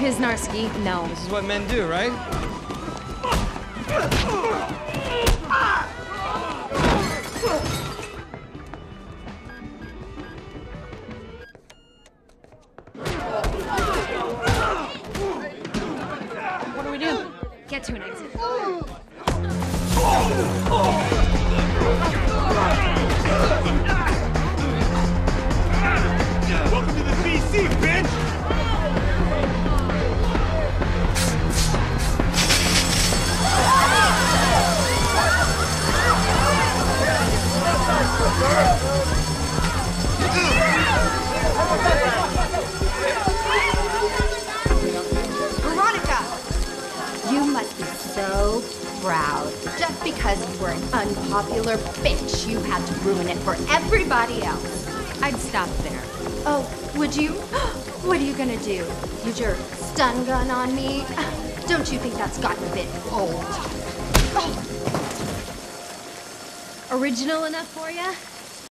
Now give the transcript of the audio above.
Piznarski, no. This is what men do, right? What do we do? Get to an exit. So proud. Just because you were an unpopular bitch, you had to ruin it for everybody else. I'd stop there. Oh, would you? What are you gonna do? Use your stun gun on me? Don't you think that's gotten a bit old? Original enough for ya?